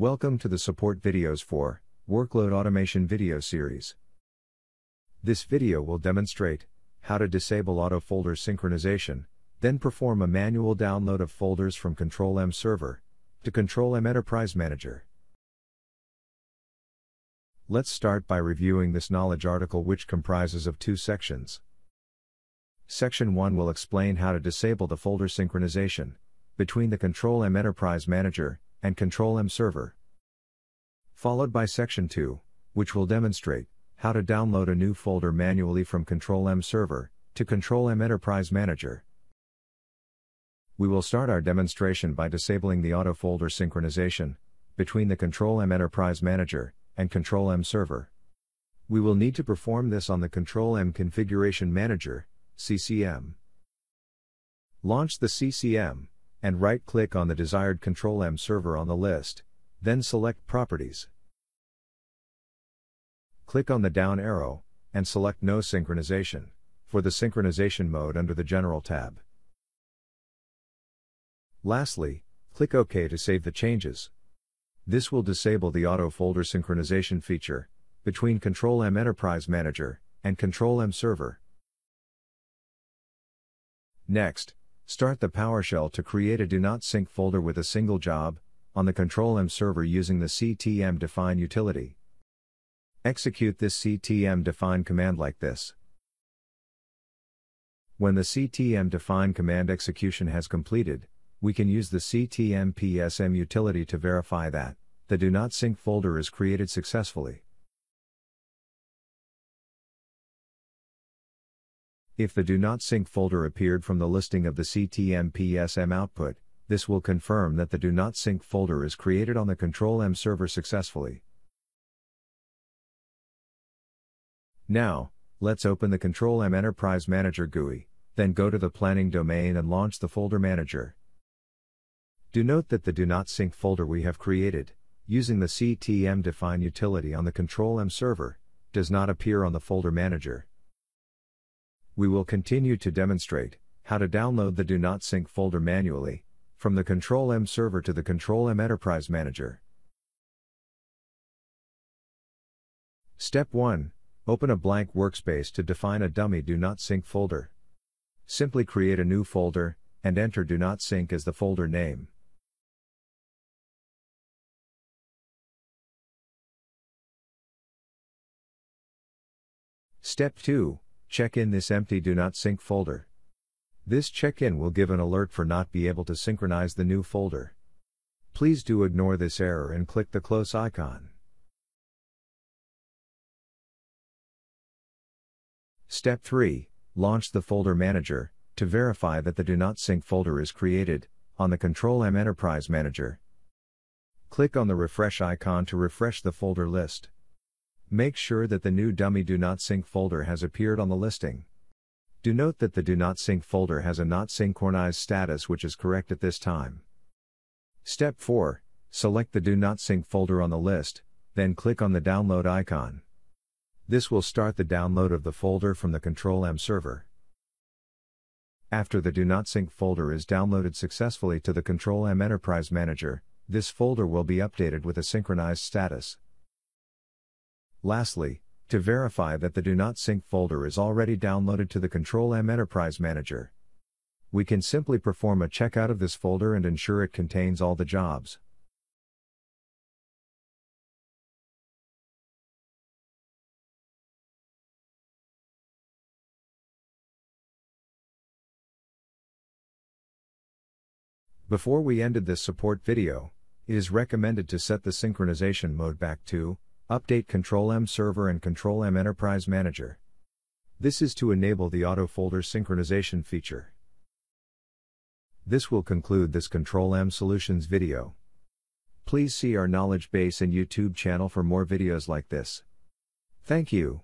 Welcome to the support videos for Workload Automation video series. This video will demonstrate how to disable auto folder synchronization, then perform a manual download of folders from Control M Server to Control M Enterprise Manager. Let's start by reviewing this knowledge article which comprises of two sections. Section 1 will explain how to disable the folder synchronization between the Control M Enterprise Manager and Control M Server. Followed by Section 2, which will demonstrate how to download a new folder manually from Control M Server to Control M Enterprise Manager. We will start our demonstration by disabling the auto folder synchronization between the Control M Enterprise Manager and Control M Server. We will need to perform this on the Control M Configuration Manager CCM. Launch the CCM, and right click on the desired Control M server on the list, then select Properties. Click on the down arrow, and select No Synchronization, for the synchronization mode under the General tab. Lastly, click OK to save the changes. This will disable the auto folder synchronization feature between Control M Enterprise Manager and Control M Server. Next, start the PowerShell to create a Do Not Sync folder with a single job on the Control M server using the CTM define utility. Execute this CTM define command like this. When the CTM define command execution has completed, we can use the CTM PSM utility to verify that the Do Not Sync folder is created successfully. If the Do Not Sync folder appeared from the listing of the CTM PSM output, this will confirm that the Do Not Sync folder is created on the Control M server successfully. Now, let's open the Control M Enterprise Manager GUI, then go to the planning domain and launch the folder manager. Do note that the Do Not Sync folder we have created, using the CTM define utility on the Control M server, does not appear on the folder manager we will continue to demonstrate how to download the Do Not Sync folder manually from the Control M server to the Control M Enterprise Manager. Step 1 Open a blank workspace to define a dummy Do Not Sync folder. Simply create a new folder and enter Do Not Sync as the folder name. Step 2 check in this empty do not sync folder. This check-in will give an alert for not be able to synchronize the new folder. Please do ignore this error and click the close icon. Step 3 Launch the folder manager to verify that the do not sync folder is created on the Control M Enterprise Manager. Click on the refresh icon to refresh the folder list. Make sure that the new dummy Do Not Sync folder has appeared on the listing. Do note that the Do Not Sync folder has a not synchronized status which is correct at this time. Step 4 Select the Do Not Sync folder on the list, then click on the download icon. This will start the download of the folder from the Control M server. After the Do Not Sync folder is downloaded successfully to the Control M Enterprise Manager, this folder will be updated with a synchronized status. Lastly, to verify that the Do Not Sync folder is already downloaded to the Control M Enterprise Manager. We can simply perform a checkout of this folder and ensure it contains all the jobs. Before we ended this support video, it is recommended to set the synchronization mode back to Update Control M Server and Control M Enterprise Manager. This is to enable the auto folder synchronization feature. This will conclude this Control M Solutions video. Please see our knowledge base and YouTube channel for more videos like this. Thank you.